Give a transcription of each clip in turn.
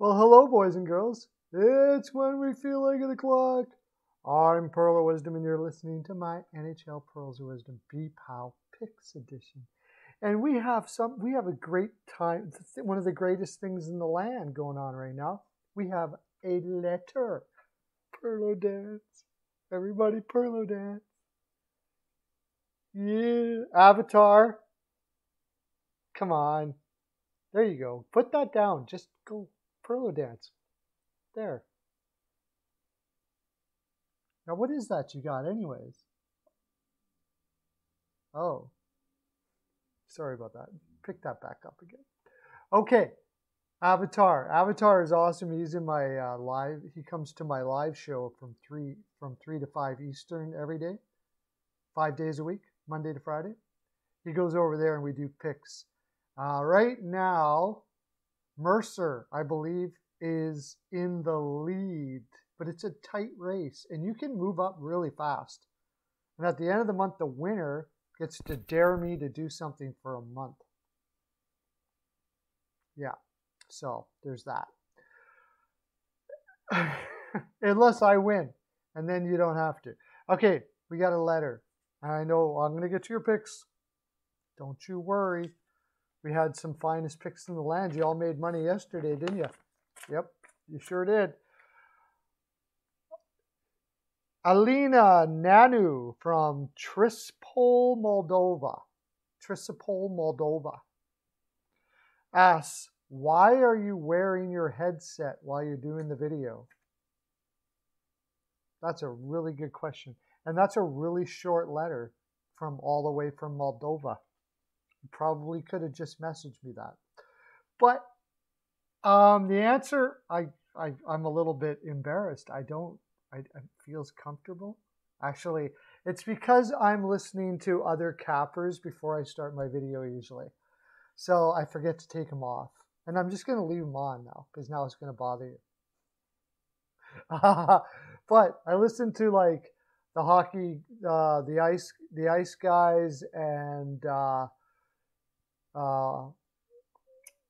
Well, hello, boys and girls. It's when we feel like the clock. I'm Pearl of Wisdom, and you're listening to my NHL Pearls of Wisdom B Pow Picks Edition. And we have some. We have a great time. One of the greatest things in the land going on right now. We have a letter. Perlo dance. Everybody, Perlo dance. Yeah, Avatar. Come on. There you go. Put that down. Just go Perlo dance. There. Now, what is that you got, anyways? Oh. Sorry about that. Pick that back up again. Okay. Avatar. Avatar is awesome. He's in my uh, live. He comes to my live show from three from three to five Eastern every day, five days a week, Monday to Friday. He goes over there and we do picks. Uh, right now, Mercer, I believe, is in the lead, but it's a tight race and you can move up really fast. And at the end of the month, the winner gets to dare me to do something for a month. Yeah, so there's that. Unless I win, and then you don't have to. Okay, we got a letter. I know I'm going to get to your picks. Don't you worry. We had some finest picks in the land. You all made money yesterday, didn't you? Yep, you sure did. Alina Nanu from Trispol, Moldova. Trisipol, Moldova asks, why are you wearing your headset while you're doing the video? That's a really good question. And that's a really short letter from all the way from Moldova. You probably could have just messaged me that. But um, the answer, I, I, I'm a little bit embarrassed. I don't, I, it feels comfortable. Actually, it's because I'm listening to other cappers before I start my video usually. So I forget to take them off. And I'm just going to leave them on now because now it's going to bother you. but I listen to like the hockey, uh, the ice, the ice guys, and uh, uh,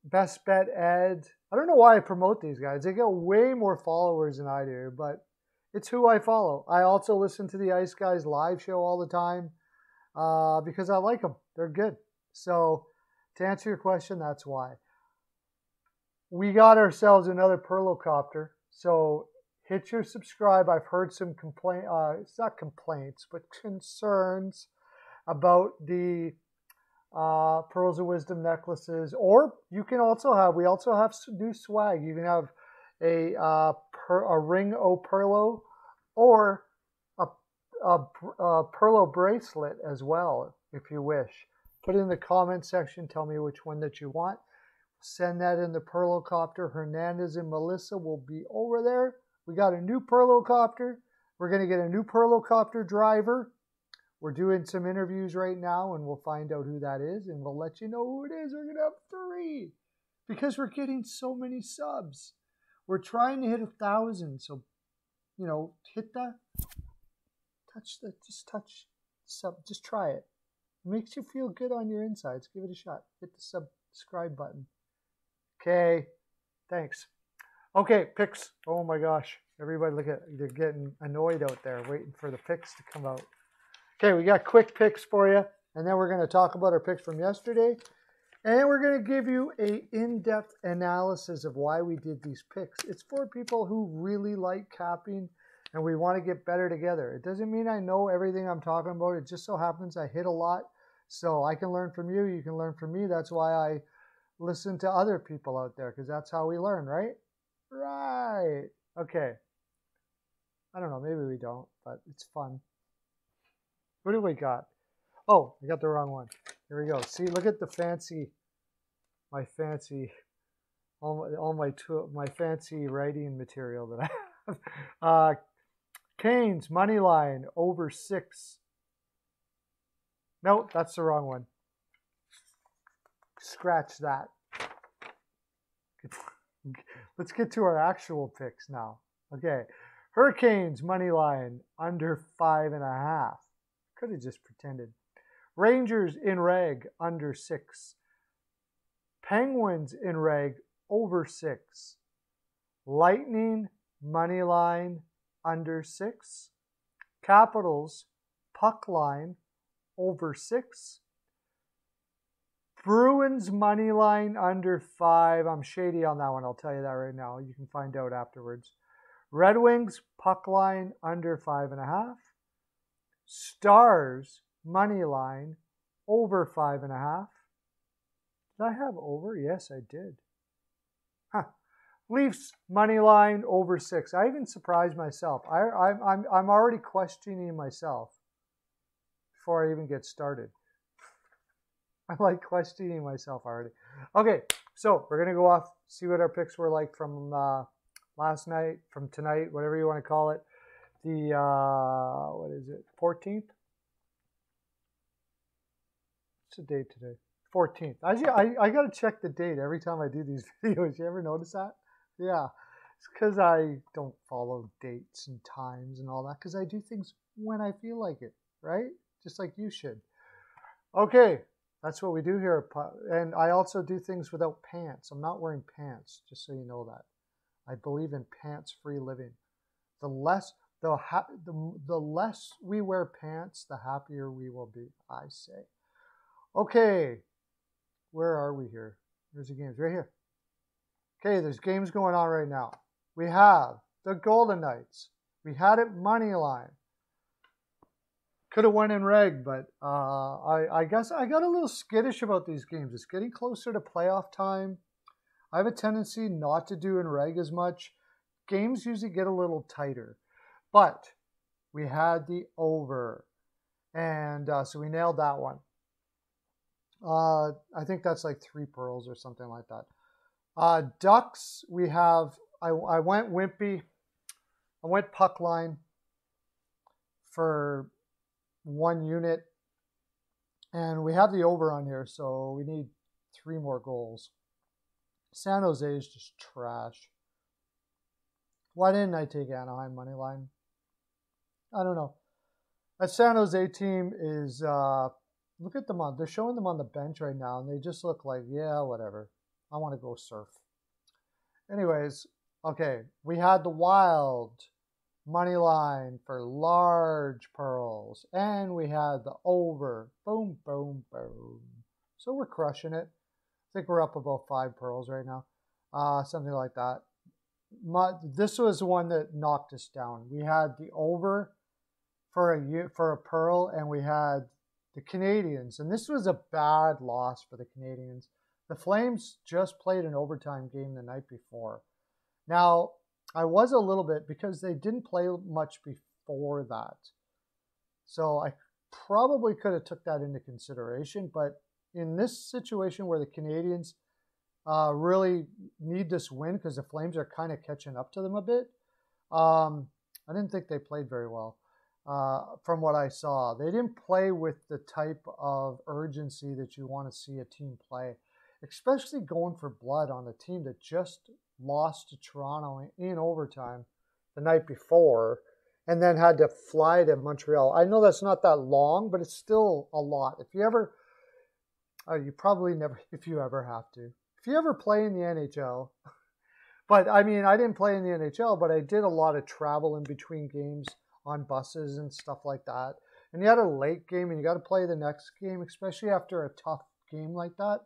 Best Bet Ed. I don't know why I promote these guys. They get way more followers than I do, but it's who I follow. I also listen to the Ice Guys live show all the time uh, because I like them. They're good. So to answer your question, that's why. We got ourselves another Perlocopter. So hit your subscribe. I've heard some complaint. Uh, it's not complaints, but concerns about the uh, pearls of wisdom necklaces, or you can also have. We also have new swag. You can have a uh, per, a ring o perlo, or a, a, a perlo bracelet as well, if you wish. Put in the comment section. Tell me which one that you want. Send that in the Perlocopter. Hernandez and Melissa will be over there. We got a new Perlocopter. We're going to get a new Perlocopter driver. We're doing some interviews right now, and we'll find out who that is, and we'll let you know who it is. We're to have three because we're getting so many subs. We're trying to hit a thousand, so you know, hit that, touch the, just touch sub, just try it. It makes you feel good on your insides. Give it a shot. Hit the subscribe button. Okay, thanks. Okay, picks. Oh my gosh, everybody, look at they're getting annoyed out there, waiting for the picks to come out. Okay, we got quick picks for you, and then we're going to talk about our picks from yesterday, and we're going to give you a in-depth analysis of why we did these picks. It's for people who really like capping, and we want to get better together. It doesn't mean I know everything I'm talking about. It just so happens I hit a lot, so I can learn from you. You can learn from me. That's why I listen to other people out there, because that's how we learn, right? Right. Okay. I don't know. Maybe we don't, but it's fun. What do we got? Oh, I got the wrong one. Here we go. See, look at the fancy, my fancy, all my, all my, my fancy writing material that I have. Uh, Canes, money line, over six. No, that's the wrong one. Scratch that. Let's get to our actual picks now. Okay. Hurricanes, money line, under five and a half. Could have just pretended. Rangers in reg under six. Penguins in reg over six. Lightning money line under six. Capitals puck line over six. Bruins money line under five. I'm shady on that one. I'll tell you that right now. You can find out afterwards. Red Wings puck line under five and a half. Stars money line over five and a half. Did I have over? Yes, I did. Huh. Leafs money line over six. I even surprised myself. I, I, I'm, I'm already questioning myself before I even get started. I'm like questioning myself already. Okay, so we're gonna go off, see what our picks were like from uh, last night, from tonight, whatever you want to call it. The uh, what is it? 14th. What's the date today? 14th. I, I, I got to check the date every time I do these videos. You ever notice that? Yeah. It's because I don't follow dates and times and all that because I do things when I feel like it, right? Just like you should. Okay, that's what we do here. And I also do things without pants. I'm not wearing pants, just so you know that. I believe in pants-free living. The less the, ha- the, the less we wear pants, the happier we will be, I say. Okay, where are we here? There's the games right here. Okay, there's games going on right now. We have the Golden Knights. We had it money line. Could have went in reg, but uh, I, I guess I got a little skittish about these games. It's getting closer to playoff time. I have a tendency not to do in reg as much. Games usually get a little tighter, but we had the over, and uh, so we nailed that one. Uh, I think that's like three pearls or something like that. Uh, ducks, we have, I, I went wimpy. I went puck line for one unit. And we have the over on here, so we need three more goals. San Jose is just trash. Why didn't I take Anaheim money line? I don't know. That San Jose team is uh, look at them on they're showing them on the bench right now and they just look like yeah whatever. I want to go surf. Anyways okay we had the wild money line for large pearls and we had the over. Boom boom boom. So we're crushing it. I think we're up about five pearls right now uh, something like that. My, this was the one that knocked us down. We had the over for a for a pearl and we had the Canadiens, and this was a bad loss for the Canadiens. The Flames just played an overtime game the night before. Now, I was a little bit because they didn't play much before that. So I probably could have took that into consideration, but in this situation where the Canadiens uh, really need this win because the Flames are kind of catching up to them a bit, um, I didn't think they played very well uh, from what I saw. They didn't play with the type of urgency that you want to see a team play, especially going for blood on a team that just lost to Toronto in overtime the night before and then had to fly to Montreal. I know that's not that long, but it's still a lot. If you ever, uh, you probably never, if you ever have to, if you ever play in the NHL, but I mean, I didn't play in the NHL, but I did a lot of travel in between games on buses and stuff like that. And you had a late game and you got to play the next game, especially after a tough game like that.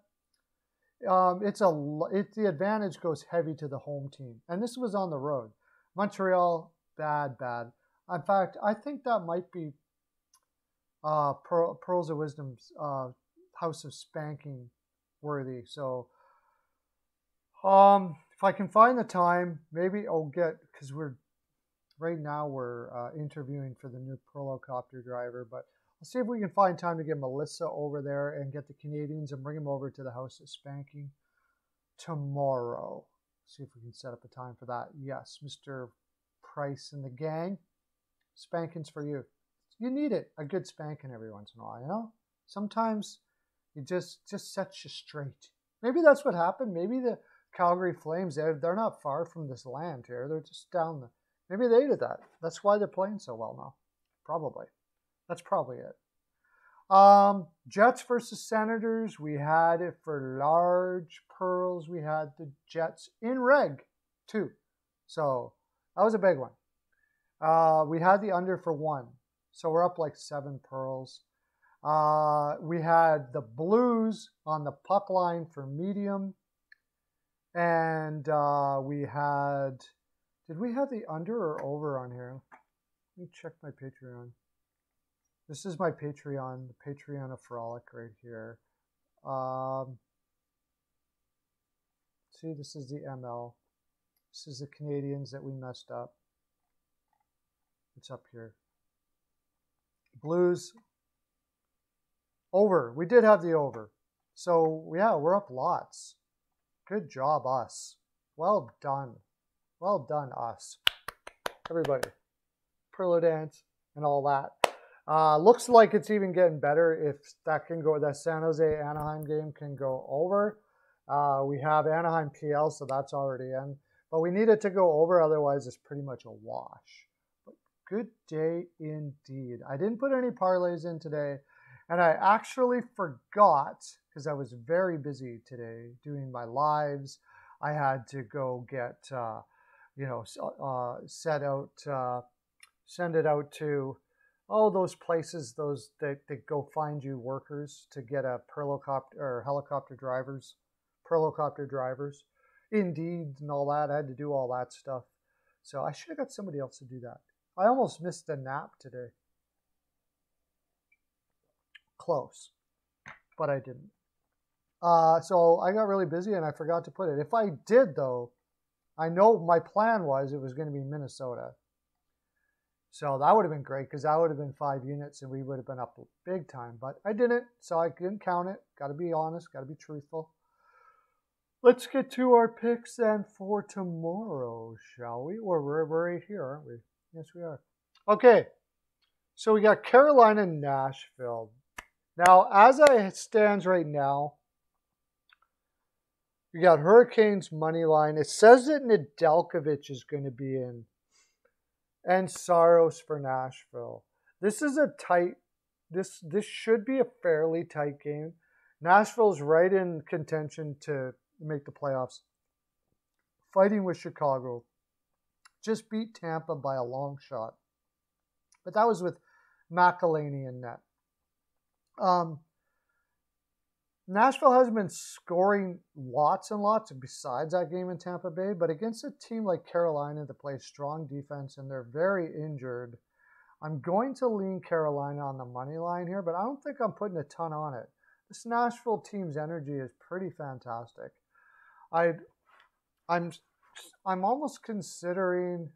Um, it's a it, the advantage goes heavy to the home team, and this was on the road. Montreal, bad, bad. In fact, I think that might be uh, Pearls of Wisdom's uh, House of Spanking worthy. So, um, if I can find the time, maybe I'll get because we're right now we're uh, interviewing for the new Perlocopter driver, but I'll see if we can find time to get Melissa over there and get the Canadiens and bring them over to the House of Spanking tomorrow. See if we can set up a time for that. Yes, Mr. Price and the gang. Spanking's for you. You need it. A good spanking every once in a while, you know? Sometimes it just just sets you straight. Maybe that's what happened. Maybe the Calgary Flames, they're, they're not far from this land here. They're just down the Maybe they did that. That's why they're playing so well now. Probably. That's probably it. Um, Jets versus Senators. We had it for large pearls. We had the Jets in reg, too. So that was a big one. Uh, we had the under for one. So we're up like seven pearls. Uh, we had the blues on the puck line for medium. And uh, we had, did we have the under or over on here? Let me check my Patreon. This is my Patreon, the Patreon of Frolic right here. Um, see, this is the ML. This is the Canadiens that we messed up. It's up here. Blues, over. We did have the over. So, yeah, we're up lots. Good job, us. Well done. Well done, us. Everybody. Perlo dance and all that. Uh, looks like it's even getting better if that can go, that San Jose Anaheim game can go over. Uh, we have Anaheim PL, so that's already in. But we need it to go over, otherwise, it's pretty much a wash. But good day indeed. I didn't put any parlays in today, and I actually forgot because I was very busy today doing my lives. I had to go get, uh, you know, uh, set out, uh, send it out to all those places those that, that go find you workers to get a perlocopter or helicopter drivers perlocopter drivers. Indeed and all that i had to do all that stuff. So i should have got somebody else to do that. I almost missed a nap today. Close but i didn't. Uh, so i got really busy and i forgot to put it. If i did though i know my plan was it was going to be minnesota so that would have been great because that would have been five units and we would have been up big time. But I didn't, so I didn't count it. Got to be honest, got to be truthful. Let's get to our picks then for tomorrow, shall we? Or we're, we're right here, aren't we? Yes, we are. Okay, so we got Carolina Nashville. Now, as it stands right now, we got Hurricanes money line. It says that Nedeljkovic is going to be in and Saros for Nashville. This is a tight this this should be a fairly tight game. Nashville's right in contention to make the playoffs. Fighting with Chicago. Just beat Tampa by a long shot. But that was with McElhinney in net. Um, Nashville has been scoring lots and lots besides that game in Tampa Bay, but against a team like Carolina that plays strong defense and they're very injured, I'm going to lean Carolina on the money line here, but I don't think I'm putting a ton on it. This Nashville team's energy is pretty fantastic. I, I'm, I'm almost considering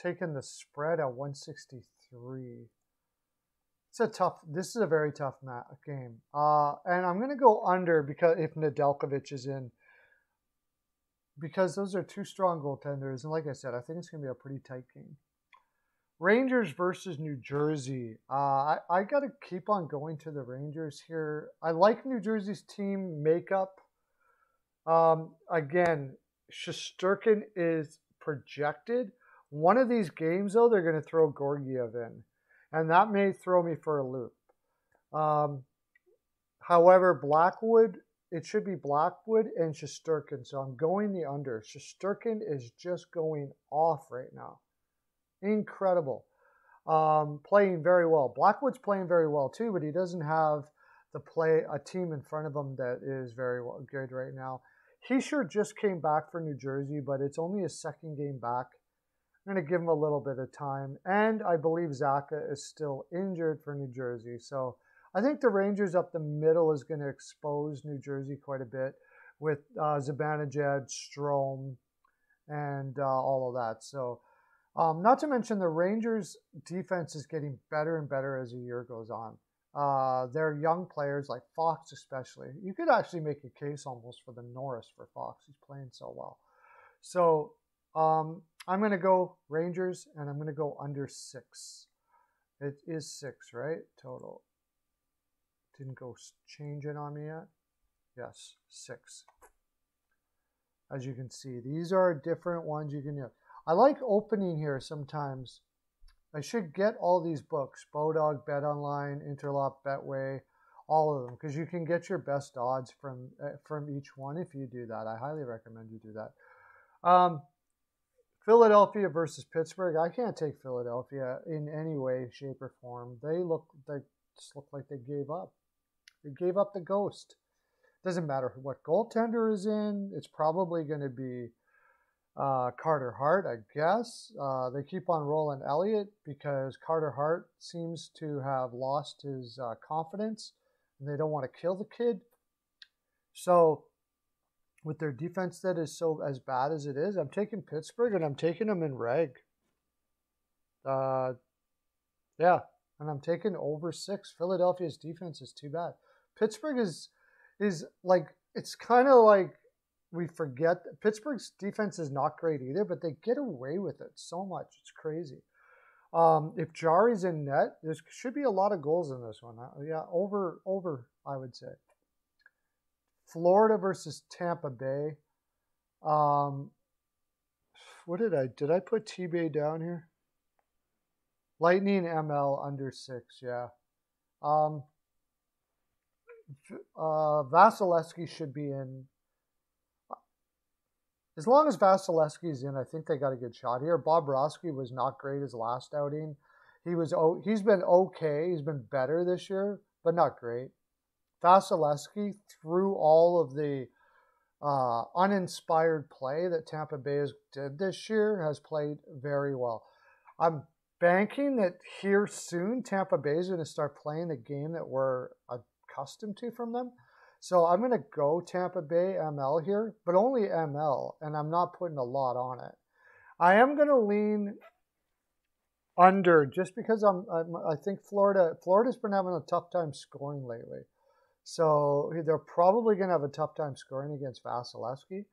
taking the spread at 163 it's a tough. This is a very tough mat, game, uh, and I'm going to go under because if Nedeljkovic is in, because those are two strong goaltenders, and like I said, I think it's going to be a pretty tight game. Rangers versus New Jersey. Uh, I, I got to keep on going to the Rangers here. I like New Jersey's team makeup. Um, again, Shesterkin is projected. One of these games, though, they're going to throw Georgiev in and that may throw me for a loop. Um, however, Blackwood, it should be Blackwood and Shesterkin, so I'm going the under. Shesterkin is just going off right now. Incredible. Um, playing very well. Blackwood's playing very well too, but he doesn't have the play a team in front of him that is very well, good right now. He sure just came back for New Jersey, but it's only his second game back. I'm going to give him a little bit of time. And I believe Zacha is still injured for New Jersey. So I think the Rangers up the middle is going to expose New Jersey quite a bit with uh, Zibanejad, Strome, and uh, all of that. So, um, not to mention the Rangers' defense is getting better and better as the year goes on. Uh, they're young players like Fox, especially. You could actually make a case almost for the Norris for Fox. He's playing so well. So, um, I'm going to go Rangers and I'm going to go under six. It is six, right? Total. Didn't go change it on me yet. Yes, six. As you can see, these are different ones you can use. I like opening here sometimes. I should get all these books Bodog, Bet Online, Interlock, Betway, all of them because you can get your best odds from uh, from each one if you do that. I highly recommend you do that. Um, Philadelphia versus Pittsburgh. I can't take Philadelphia in any way, shape, or form. They look they just look like they gave up. They gave up the ghost. Doesn't matter what goaltender is in. It's probably going to be uh, Carter Hart, I guess. Uh, they keep on rolling Elliott because Carter Hart seems to have lost his uh, confidence and they don't want to kill the kid. So, with their defense that is so as bad as it is, I'm taking Pittsburgh and I'm taking them in reg. Uh, yeah, and I'm taking over six. Philadelphia's defense is too bad. Pittsburgh is is like it's kind of like we forget Pittsburgh's defense is not great either, but they get away with it so much. It's crazy. Um, if Jarry's in net, there should be a lot of goals in this one. Uh, yeah, over over I would say. Florida versus Tampa Bay. Um, what did I did I put T Bay down here? Lightning ML under six, yeah. Um, uh, Vasilevskiy should be in. As long as Vasilevskiy's in, I think they got a good shot here. Bob Bobrovsky was not great his last outing. He was oh, he's been okay. He's been better this year, but not great. Vasilevskiy, through all of the uh, uninspired play that Tampa Bay has did this year, has played very well. I'm banking that here soon Tampa Bay is going to start playing the game that we're accustomed to from them. So I'm going to go Tampa Bay ML here, but only ML, and I'm not putting a lot on it. I am going to lean under just because I'm, I'm, i think Florida Florida's been having a tough time scoring lately. So they're probably going to have a tough time scoring against Vasilevskiy.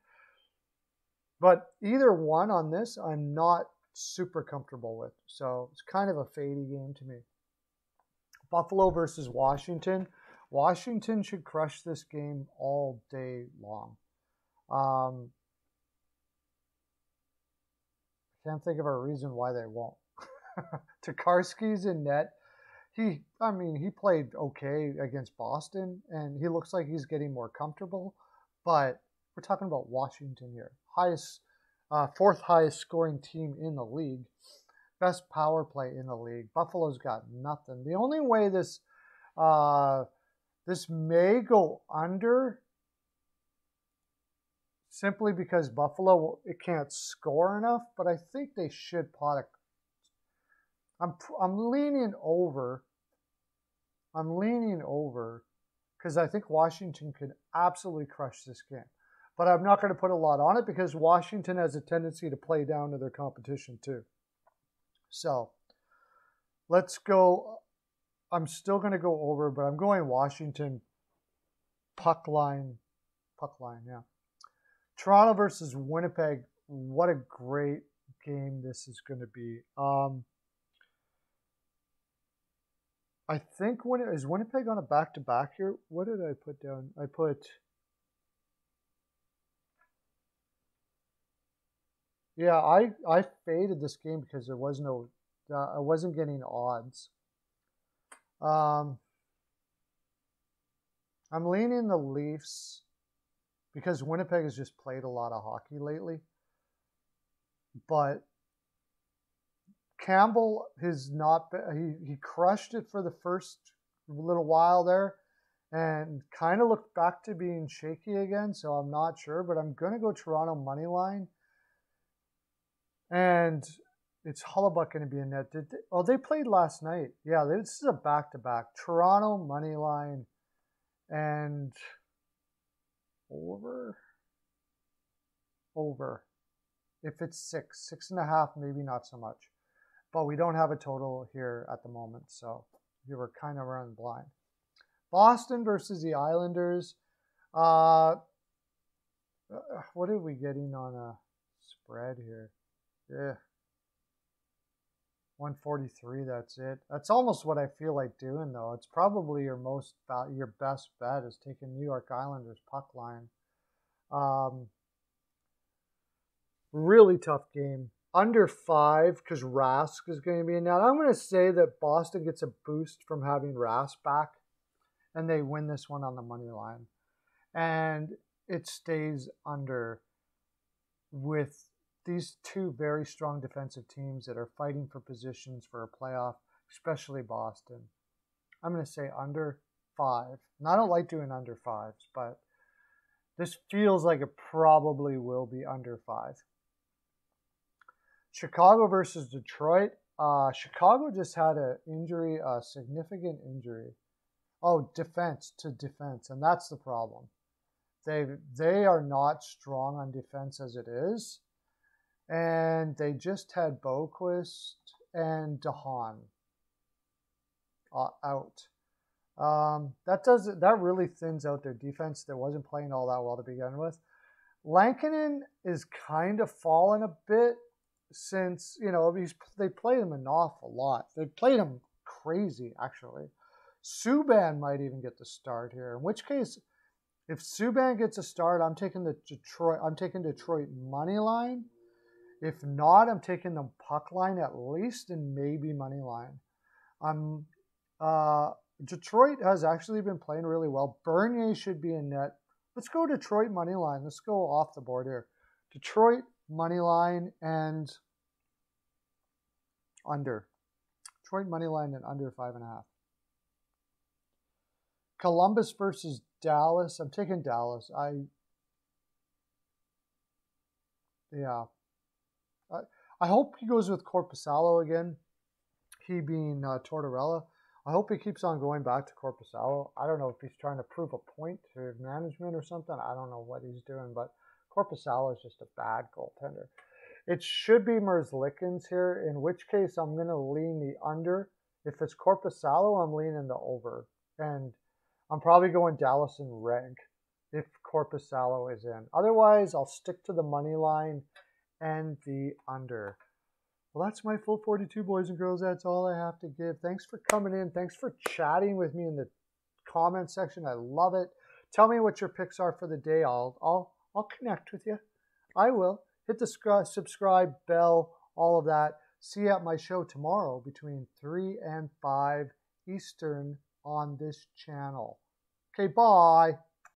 But either one on this, I'm not super comfortable with. So it's kind of a fadey game to me. Buffalo versus Washington. Washington should crush this game all day long. Um, I can't think of a reason why they won't. Tokarski's in net. He, I mean, he played okay against Boston, and he looks like he's getting more comfortable. But we're talking about Washington here, highest, uh, fourth highest scoring team in the league, best power play in the league. Buffalo's got nothing. The only way this uh, this may go under simply because Buffalo it can't score enough, but I think they should pot a. I'm I'm leaning over. I'm leaning over because I think Washington could absolutely crush this game. But I'm not going to put a lot on it because Washington has a tendency to play down to their competition too. So let's go I'm still going to go over, but I'm going Washington puck line. Puck line, yeah. Toronto versus Winnipeg. What a great game this is going to be. Um, I think when when is Winnipeg on a back to back here? What did I put down? I put. Yeah, I I faded this game because there was no, uh, I wasn't getting odds. Um, I'm leaning the Leafs because Winnipeg has just played a lot of hockey lately. But Campbell has not been, he, he crushed it for the first little while there and kind of looked back to being shaky again. So I'm not sure, but I'm going to go Toronto money line. And it's Hellebuyck going to be in net. Did they, oh, they played last night. Yeah, this is a back to back. Toronto money line and over. Over. If it's six, six and a half, maybe not so much. But we don't have a total here at the moment, so we were kind of running blind. Boston versus the Islanders. Uh, uh what are we getting on a spread here? Yeah. 143 that's it that's almost what i feel like doing though it's probably your most your best bet is taking new york islanders puck line um, really tough game under five because rask is going to be in that i'm going to say that boston gets a boost from having rask back and they win this one on the money line. And it stays under with these two very strong defensive teams that are fighting for positions for a playoff, especially Boston. I'm going to say under five. And I don't like doing under fives, but this feels like it probably will be under five. Chicago versus Detroit. Uh, Chicago just had an injury, a significant injury. Oh, defense to defense, and that's the problem. They they are not strong on defense as it is, and they just had Boqvist and Dahan uh, out. Um, that does that really thins out their defense. That wasn't playing all that well to begin with. Lankinen is kind of fallen a bit since you know he's they played him an awful lot. They played him crazy actually. Subban might even get the start here. In which case, if Subban gets a start, I'm taking the Detroit. I'm taking Detroit money line. If not, I'm taking the puck line at least and maybe money line. I'm uh, Detroit has actually been playing really well. Bernier should be in net. Let's go Detroit money line. Let's go off the board here. Detroit money line and under. Detroit money line and under five and a half. Columbus versus Dallas. I'm taking Dallas. I yeah. I, I hope he goes with Korpisalo again. He being uh, Tortorella. I hope he keeps on going back to Korpisalo. I don't know if he's trying to prove a point to management or something. I don't know what he's doing, but Korpisalo is just a bad goaltender. It should be Merzlikins here, in which case I'm going to lean the under. If it's Korpisalo, I'm leaning the over. And I'm probably going Dallas and Reg if Korpisalo is in. Otherwise, I'll stick to the money line and the under. Well, that's my full 42, boys and girls. That's all I have to give. Thanks for coming in. Thanks for chatting with me in the comment section. I love it. Tell me what your picks are for the day. I'll I'll I'll connect with you. I will. Hit the subscribe bell, all of that. See you at my show tomorrow between 3 and 5 Eastern on this channel. Okay, bye.